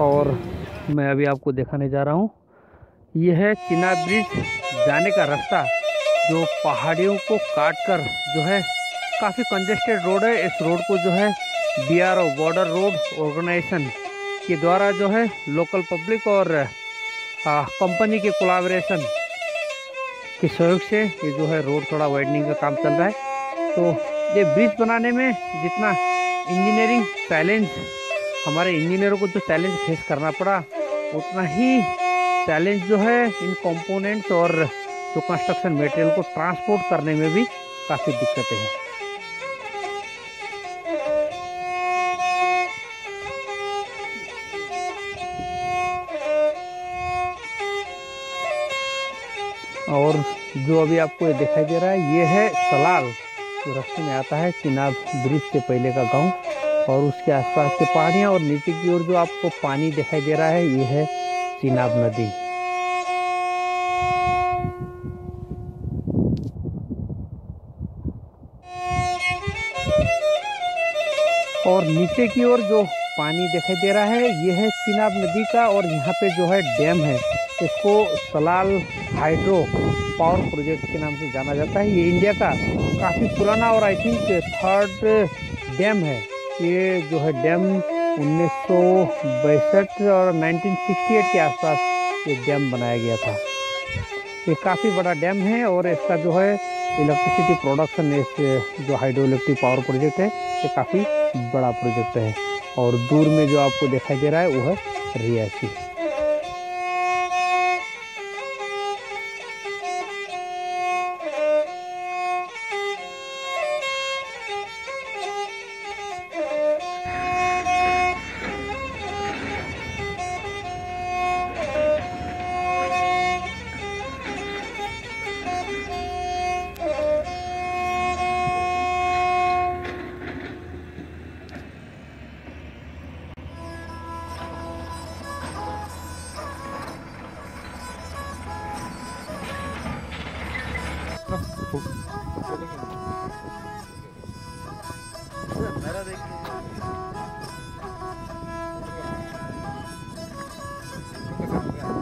और मैं अभी आपको दिखाने जा रहा हूँ। यह है चिनाब ब्रिज जाने का रास्ता, जो पहाड़ियों को काट कर जो है काफ़ी कंजेस्टेड रोड है। इस रोड को जो है बी बॉर्डर रोड ऑर्गेनाइजेशन के द्वारा जो है लोकल पब्लिक और कंपनी के कोलाब्रेशन के सहयोग से ये जो है रोड थोड़ा वाइडनिंग का काम चल रहा है। तो ये ब्रिज बनाने में जितना इंजीनियरिंग चैलेंज हमारे इंजीनियरों को जो चैलेंज फेस करना पड़ा, उतना ही चैलेंज जो है, इन कंपोनेंट्स और जो कंस्ट्रक्शन मटेरियल को ट्रांसपोर्ट करने में भी काफ़ी दिक्कतें हैं। और जो अभी आपको ये दिखाई दे रहा है, ये है सलाल, जो रास्ते में आता है, चिनाब ब्रिज से पहले का गाँव। और उसके आसपास के पहाड़ियाँ और नीचे की ओर जो आपको पानी दिखाई दे रहा है, ये है चिनाब नदी। और नीचे की ओर जो पानी दिखाई दे रहा है, ये है चिनाब नदी का और यहाँ पे जो है डैम है। इसको सलाल हाइड्रो पावर प्रोजेक्ट के नाम से जाना जाता है। ये इंडिया का काफ़ी पुराना और आई थिंक थर्ड डैम है। ये जो है डैम उन्नीस सौ बासठ और 1968 के आसपास ये डैम बनाया गया था। ये काफ़ी बड़ा डैम है और इसका जो है इलेक्ट्रिसिटी प्रोडक्शन, इस जो हाइड्रो इलेक्ट्रिक पावर प्रोजेक्ट है, ये काफ़ी बड़ा प्रोजेक्ट है। और दूर में जो आपको दिखाई दे रहा है, वो है रियासी। मेरा देख रहे हैं